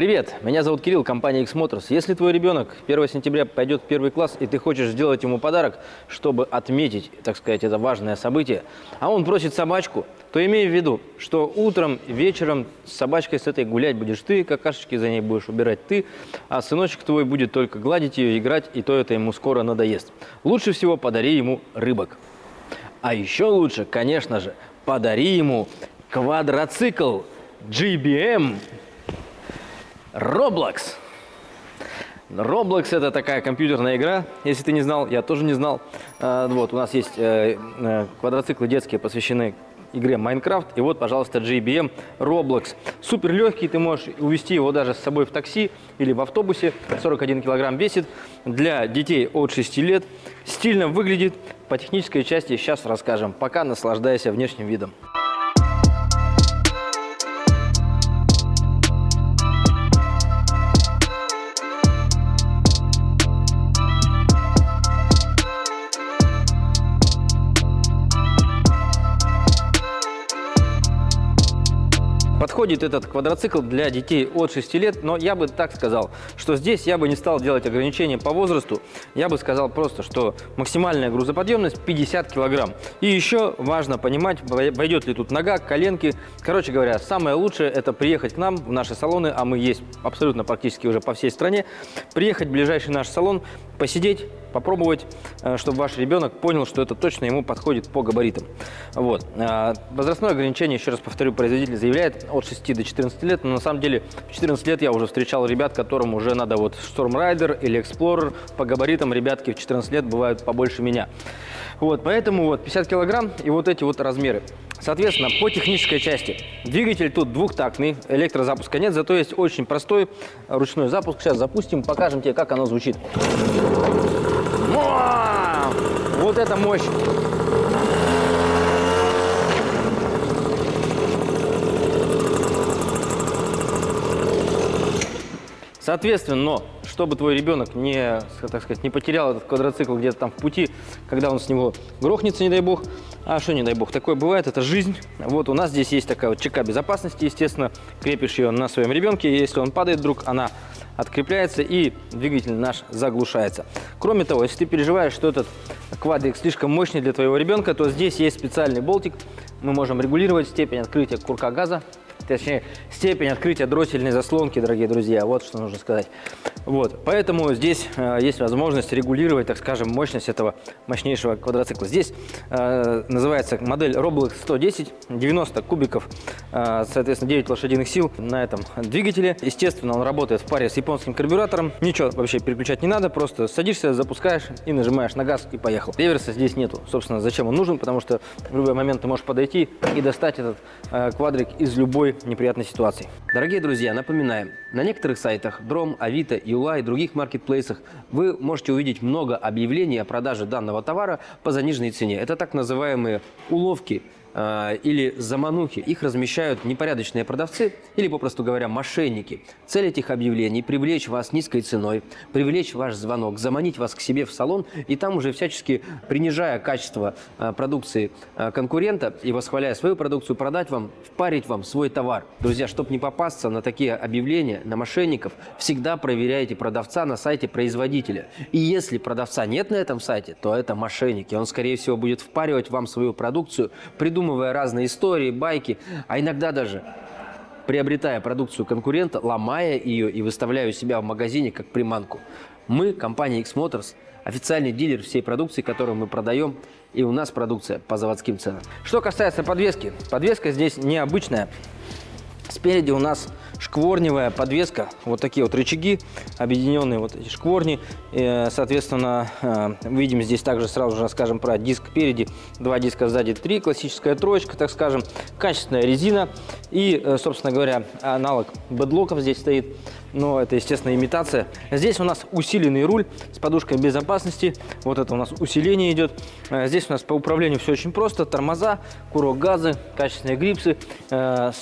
Привет, меня зовут Кирилл, компания X-Motors. Если твой ребенок 1 сентября пойдет в первый класс, и ты хочешь сделать ему подарок, чтобы отметить, так сказать, это важное событие, а он просит собачку, то имей в виду, что утром, вечером с собачкой с этой гулять будешь ты, какашечки за ней будешь убирать ты, а сыночек твой будет только гладить ее, играть, и то это ему скоро надоест. Лучше всего подари ему рыбок. А еще лучше, конечно же, подари ему квадроцикл GBM Roblox. Roblox это такая компьютерная игра, если ты не знал, я тоже не знал. А, вот, у нас есть э, э, квадроциклы детские, посвященные игре Minecraft. И вот, пожалуйста, GBM Roblox. Супер легкий, ты можешь увезти его даже с собой в такси или в автобусе. 41 килограмм весит. Для детей от 6 лет. Стильно выглядит. По технической части сейчас расскажем. Пока наслаждайся внешним видом. Подходит этот квадроцикл для детей от 6 лет, но я бы так сказал, что здесь я бы не стал делать ограничения по возрасту. Я бы сказал просто, что максимальная грузоподъемность 50 килограмм. И еще важно понимать, войдет ли тут нога, коленки. Короче говоря, самое лучшее это приехать к нам в наши салоны, а мы есть абсолютно практически уже по всей стране. Приехать в ближайший наш салон, посидеть, попробовать, э, чтобы ваш ребенок понял, что это точно ему подходит по габаритам. Вот. Э, возрастное ограничение, еще раз повторю, производитель заявляет от 6 до 14 лет, но на самом деле в 14 лет я уже встречал ребят, которым уже надо вот Storm Rider или Explorer. По габаритам ребятки в 14 лет бывают побольше меня. Вот, поэтому вот 50 килограмм и вот эти вот размеры. Соответственно, по технической части. Двигатель тут двухтактный, электрозапуска нет, зато есть очень простой ручной запуск. Сейчас запустим, покажем тебе, как оно звучит. Вот это мощь! Соответственно, но чтобы твой ребенок не, так сказать, не потерял этот квадроцикл где-то там в пути, когда он с него грохнется, не дай бог, а что не дай бог, такое бывает, это жизнь. Вот у нас здесь есть такая вот чека безопасности, естественно, крепишь ее на своем ребенке, если он падает вдруг, она открепляется и двигатель наш заглушается. Кроме того, если ты переживаешь, что этот квадрик слишком мощный для твоего ребенка, то здесь есть специальный болтик, мы можем регулировать степень открытия курка газа точнее, степень открытия дроссельной заслонки, дорогие друзья, вот что нужно сказать. Вот, поэтому здесь э, есть возможность регулировать, так скажем, мощность этого мощнейшего квадроцикла. Здесь э, называется модель Roblox 110, 90 кубиков, э, соответственно, 9 лошадиных сил на этом двигателе. Естественно, он работает в паре с японским карбюратором. Ничего вообще переключать не надо, просто садишься, запускаешь и нажимаешь на газ и поехал. Реверса здесь нету. Собственно, зачем он нужен? Потому что в любой момент ты можешь подойти и достать этот э, квадрик из любой неприятной ситуации. Дорогие друзья, напоминаем, на некоторых сайтах Дром, Авито, Юла и других маркетплейсах вы можете увидеть много объявлений о продаже данного товара по заниженной цене. Это так называемые уловки – или заманухи, их размещают непорядочные продавцы или, попросту говоря, мошенники. Цель этих объявлений – привлечь вас низкой ценой, привлечь ваш звонок, заманить вас к себе в салон и там уже всячески принижая качество э, продукции э, конкурента и восхваляя свою продукцию, продать вам, впарить вам свой товар. Друзья, чтобы не попасться на такие объявления, на мошенников, всегда проверяйте продавца на сайте производителя. И если продавца нет на этом сайте, то это мошенник, и он, скорее всего, будет впаривать вам свою продукцию, придумывая придумывая разные истории, байки, а иногда даже приобретая продукцию конкурента, ломая ее и выставляя у себя в магазине как приманку. Мы, компания X-Motors, официальный дилер всей продукции, которую мы продаем, и у нас продукция по заводским ценам. Что касается подвески, подвеска здесь необычная. Спереди у нас шкворневая подвеска, вот такие вот рычаги, объединенные вот эти шкворни. И, соответственно, э, видим здесь также сразу же расскажем про диск впереди, два диска сзади, три, классическая троечка, так скажем, качественная резина и, э, собственно говоря, аналог бедлоков здесь стоит но это, естественно, имитация. Здесь у нас усиленный руль с подушкой безопасности. Вот это у нас усиление идет. Э, здесь у нас по управлению все очень просто. Тормоза, курок газа, качественные грипсы, э,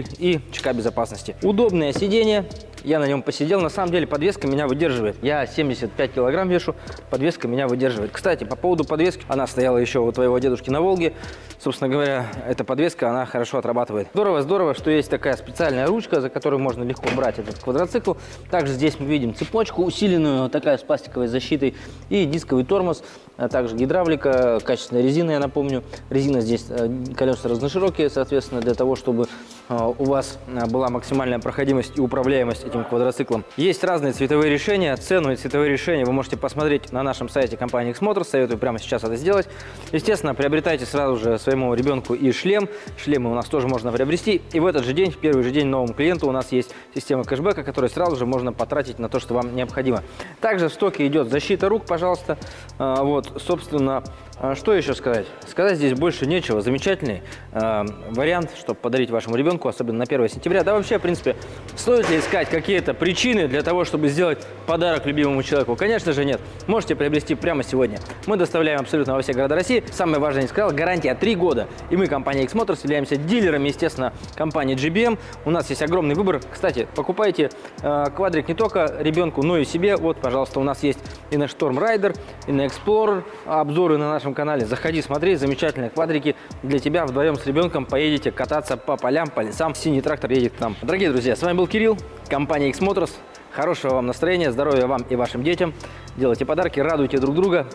стоп-двигатель и чека безопасности. Удобное сиденье, я на нем посидел. На самом деле подвеска меня выдерживает. Я 75 килограмм вешу, подвеска меня выдерживает. Кстати, по поводу подвески, она стояла еще у твоего дедушки на Волге. Собственно говоря, эта подвеска, она хорошо отрабатывает. Здорово, здорово, что есть такая специальная ручка, за которую можно легко брать этот квадроцикл. Также здесь мы видим цепочку усиленную, такая с пластиковой защитой, и дисковый тормоз, а также гидравлика, качественная резина, я напомню. Резина здесь, э, колеса разноширокие, соответственно, для того, чтобы э, у вас э, была максимальная проходимость и управляемость этим квадроциклом. Есть разные цветовые решения. Цену и цветовые решения вы можете посмотреть на нашем сайте компании X-Motors. Советую прямо сейчас это сделать. Естественно, приобретайте сразу же своему ребенку и шлем. Шлемы у нас тоже можно приобрести. И в этот же день, в первый же день новому клиенту у нас есть система кэшбэка, которую сразу же можно потратить на то, что вам необходимо. Также в стоке идет защита рук, пожалуйста. А, Вот, собственно, а что еще сказать? Сказать здесь больше нечего. Замечательный э, вариант, чтобы подарить вашему ребенку, особенно на 1 сентября. Да вообще, в принципе, стоит ли искать какие-то причины для того, чтобы сделать подарок любимому человеку? Конечно же нет. Можете приобрести прямо сегодня. Мы доставляем абсолютно во все города России. Самое важное, не сказал, гарантия 3 года. И мы, компания X-Motors, являемся дилерами, естественно, компании GBM. У нас есть огромный выбор. Кстати, покупайте э, квадрик не только ребенку, но и себе. Вот, пожалуйста, у нас есть и на Storm Rider, и на Explorer обзоры на нашем канале. Заходи, смотри, замечательные квадрики для тебя. Вдвоем с ребенком поедете кататься по полям, по лесам. Синий трактор едет к нам. Дорогие друзья, с вами был Кирилл, компания X-Motors. Хорошего вам настроения, здоровья вам и вашим детям. Делайте подарки, радуйте друг друга.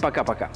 Пока-пока.